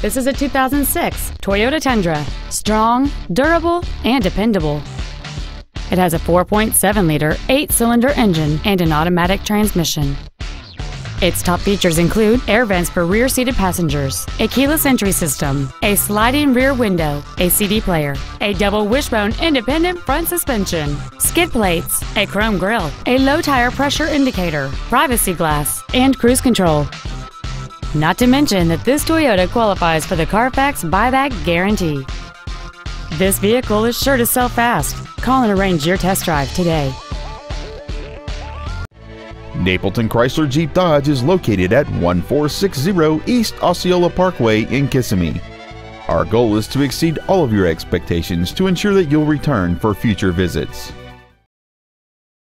This is a 2006 Toyota Tundra. Strong, durable, and dependable. It has a 4.7-liter, eight-cylinder engine and an automatic transmission. Its top features include air vents for rear-seated passengers, a keyless entry system, a sliding rear window, a CD player, a double wishbone independent front suspension, skid plates, a chrome grille, a low tire pressure indicator, privacy glass, and cruise control. Not to mention that this Toyota qualifies for the Carfax buyback guarantee. This vehicle is sure to sell fast. Call and arrange your test drive today. Napleton Chrysler Jeep Dodge is located at 1460 East Osceola Parkway in Kissimmee. Our goal is to exceed all of your expectations to ensure that you'll return for future visits.